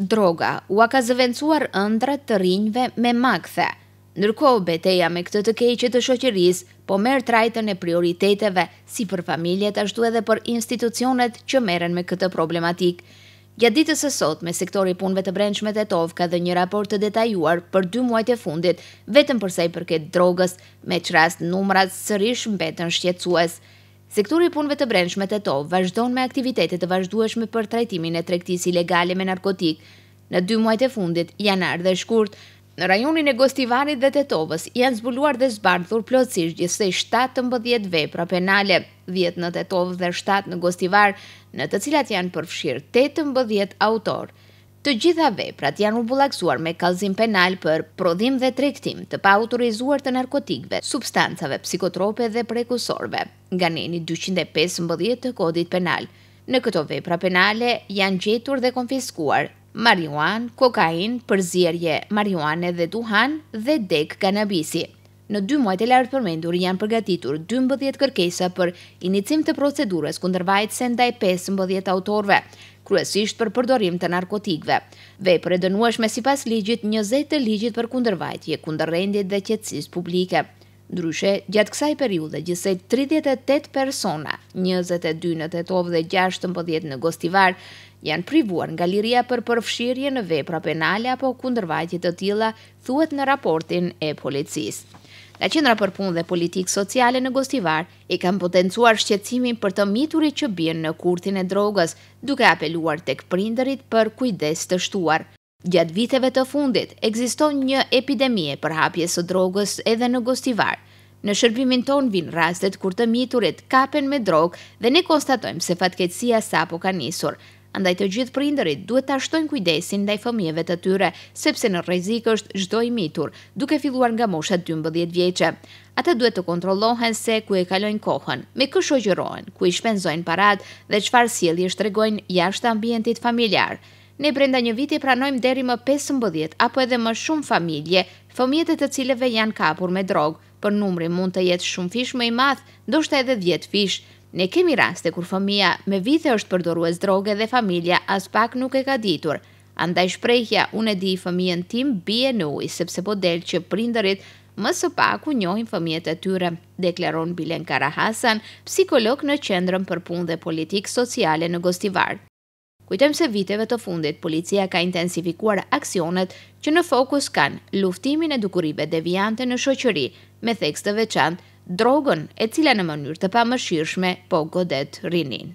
Droga ua ka zëvendësuar ëndrrat të rinjve me makthe. Ndërkohë, beteja me këtë të keqe të shoqërisë po merr trajtën e prioriteteve si për familjet ashtu edhe për institucionet që merren me këtë problematikë. Gjatë ditës së sotme, Sektori i Punëve të Brendshme Tetovë ka dhënë një raport të detajuar për dy muajt e fundit vetëm përsa i përket drogës, me ç'rast numrat sërish mbetën shqetësues. Sektori i Punëve të Brendshme Tetovë vazhdon me aktivitete të vazhdueshme për trajtimin e tregtisë ilegale me narkotikë në dy muajt e fundit, janar dhe shkurt. Në rajonin e Gostivarit dhe Tetovës janë zbuluar dhe zbardhur plotësisht gjithsej shtatëmbëdhjetë vepra penale, dhjetë në Tetovë dhe shtatë në Gostivar, në të cilat janë përfshirë tetëmbëdhjetë autorë. Të gjitha veprat janë rrumbullakësuar me kallëzim penal për prodhim dhe tregtim të paautorizuar të narkotikëve, substancave psikotrope dhe prekursorëve, nga neni dyqind e pesëmbëdhjetë të Kodit Penal. Në këto vepra penale janë gjetur dhe konfiskuar marijuanë, kokainë, përzierje marijuane dhe duhan dhe degë kanabisi. Në dy muajt e lartpërmendur janë përgatitur dymbëdhjetë kërkesa për inicim të procedurës kundërvajtëse ndaj pesëmbëdhjetë autorëve, kryesisht për përdorim të narkotikëve, vepër e dënueshme sipas ligjit njëzet të Ligjit për Kundërvajtje kundër Rendit dhe Qetësisë Publike. Ndryshe, gjatë kësaj periudhe gjithsej tridhjetë e tetë persona, njëzet e dy në Tetovë dhe gjashtëmbëdhjetë në Gostivar, janë privuar nga liria për përfshirje në vepra penale apo kundërvajtje të tilla thuhet në raportin e policisë. Nga Qendra për Punë dhe Politikë Sociale në Gostivar i kanë potencuar shqetësimin për të miturit që bien në kurthin e drogës, duke apeluar tek prindërit për kujdes të shtuar. Gjatë viteve të fundit ekziston një epidemi e përhapjes së drogës edhe në Gostivar. Në shërbimin tonë vijnë rastet kur të miturit kapen me drogë dhe ne konstatojmë se fatkeqësia sapo ka nisur, Andaj të gjithë prindërit duhet ta shtojnë kujdesin ndaj fëmijëve të tyre, sepse në rrezik është çdo i mitur, duke filluar nga mosha dymbëdhjetë vjeçe. Ata duhet të kontrollohen se ku e kalojnë kohën, me kë shoqërohen, ku i shpenzojnë paratë dhe çfarë sjelljesh tregojnë jashtë ambientit familjar. Ne brenda një viti pranojmë deri më pesëmbëdhjetë apo edhe më shumë familje, fëmijët e të cilëve janë kapur me drogë, por numri mund të jetë shumëfish më i madh, ndoshta edhe dhjetëfish. Ne kemi raste kur fëmija me vite është përdorues droge dhe familja aspak nuk e ka ditur. Andaj shprehja unë e di fëmijën tim bie në ujë sepse po del që prindërit më së paku njohin fëmijët e tyre, deklaron Bilen Karahasan, psikolog në Qendrën për Punë dhe Politikë Sociale në Gostivar. Kujtojmë se viteve të fundit policia ka intensifikuar aksionet që në fokus kanë luftimin e dukurive deviante në shoqëri, me theks të veçantë, drogën, e cila në mënyrë të pamëshirshme po godet rininë.